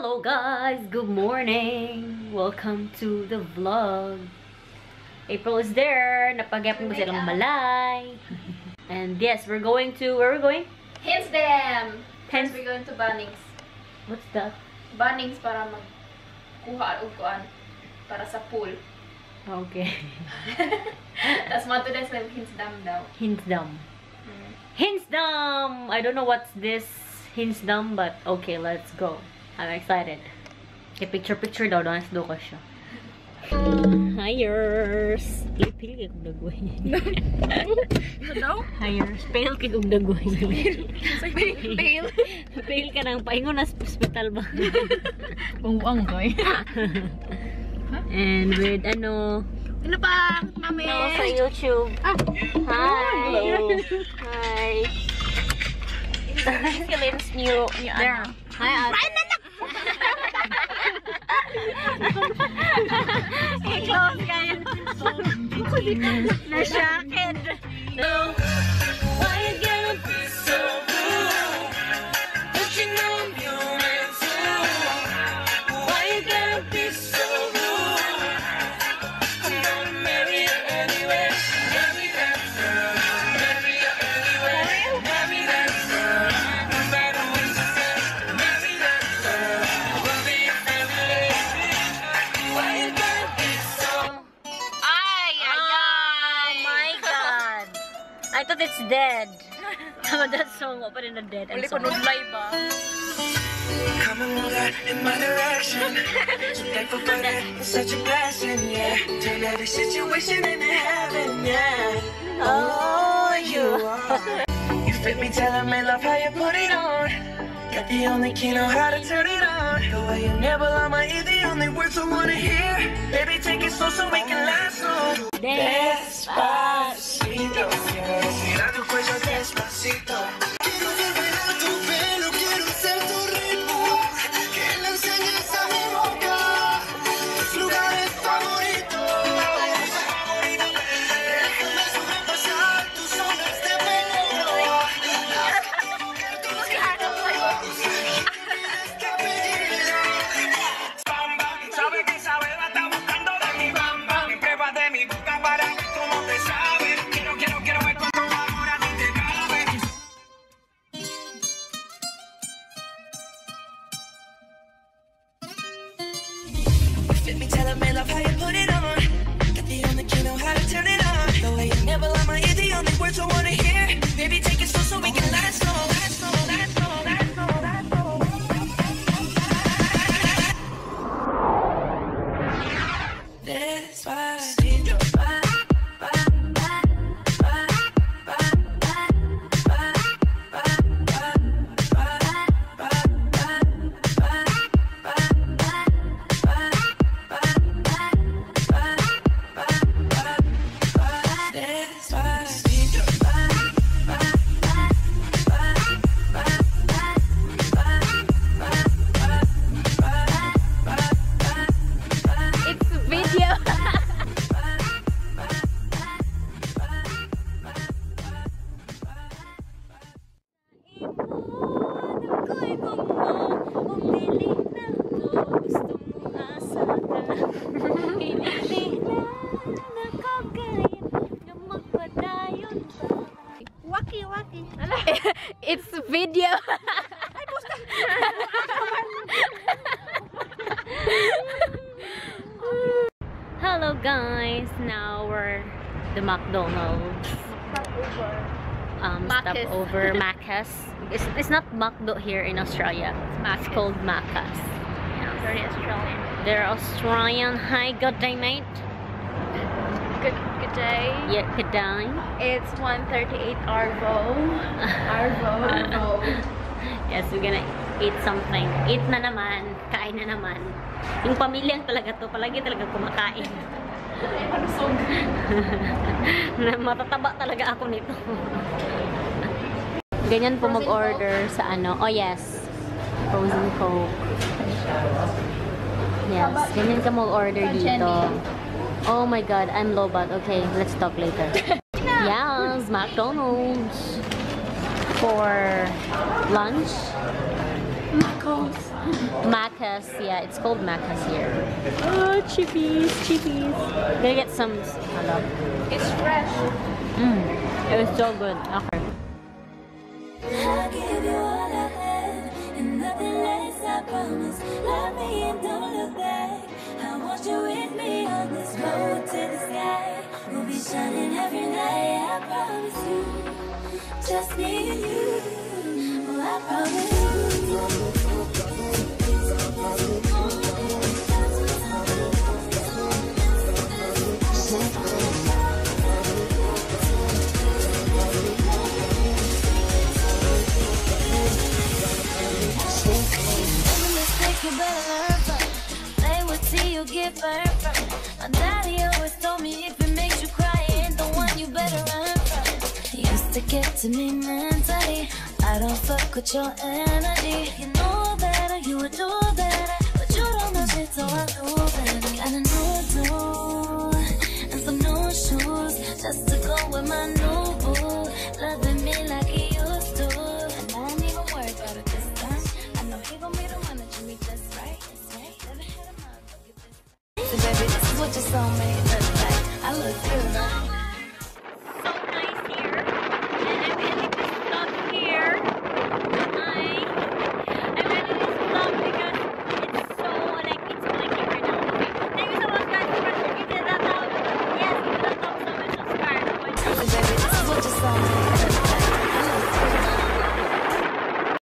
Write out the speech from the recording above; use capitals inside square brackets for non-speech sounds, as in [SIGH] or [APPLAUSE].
Hello guys! Good morning! Welcome to the vlog. April is there. Napagyapon ko silang malay. And yes, we're going to... Where are we going? Hence them! Hence- we're going to Bunnings. What's that? Bunnings para magkuha og kuan para sa pool. Okay. [LAUGHS] Tapos matuloy sa Hinze Dam daw. Hinze Dam. Mm. Hinze Dam! I don't know what's this Hinze Dam, but okay, let's go. I'm excited. Okay, picture-picture daw. Dance do ko siya. Hires! Pili kay kong dagway. Ano [LAUGHS] daw? Hires. Pale kay kong dagway. Pale. Pale ka nang paingon na hospital ba? [LAUGHS] Bungbuang ko eh. [LAUGHS] And with ano, Ano pa, mami? no, sa YouTube. Ah, Hi! Hello. Hi! Philippines new, new There. Ikaw, kaya. Ako di ka na-shocked. No. Dead. Tama that song, open in the dead. I'm Uli ko sorry. nudlay ah. ba? Come and move that in my direction. So thankful for that. It's such a blessing, yeah. Turn every situation into heaven, yeah. Oh, oh you are. You fit me, tell me love how you put it on. Got the only key, know how to turn it on. The way you nibble on my ear, the only words I wanna hear. Baby, take it slow so we can last long. Fit me, tell me love how you put it video. [LAUGHS] Hello guys! Now we're the McDonald's. Um, stop Macca's. over Macca's. It's, it's not McDo here in Australia. It's called Macca's. Very Australian. They're Australian. Hi, good day, mate. Good good day. Yeah, good day. It's 1:38 Arvo. Arvo. [LAUGHS] Arvo. Yes, we're gonna eat something. Eat na naman. Kain na naman. Yung pamilyang talaga to, palagi talaga kumakain. Palusog. [LAUGHS] Na Matataba talaga ako nito. Ganyan po mag-order sa ano. Oh, yes. Frozen Coke. Yes. Ganyan ka mag-order dito. Jenny. Oh my God, I'm low but okay, let's talk later. [LAUGHS] yes, McDonald's for lunch. Macos. Macca's. Yeah, it's called Macca's here. Oh, chippies, chippies. Gonna get some. Hello. It's fresh. Mm, it was so good. Okay. I'll give you all I have and nothing less, I promise. Love me and don't look back. Want you with me on this road to the sky. We'll be shining every night, I promise you. Just me and you. Oh, I Every My daddy always told me if it makes you cry, ain't the one you better run from. He used to get to me mentally. I don't fuck with your energy. You know better, you would better. But you don't know so I do better. Got a So baby, this is what your soulmate looks like. I look good.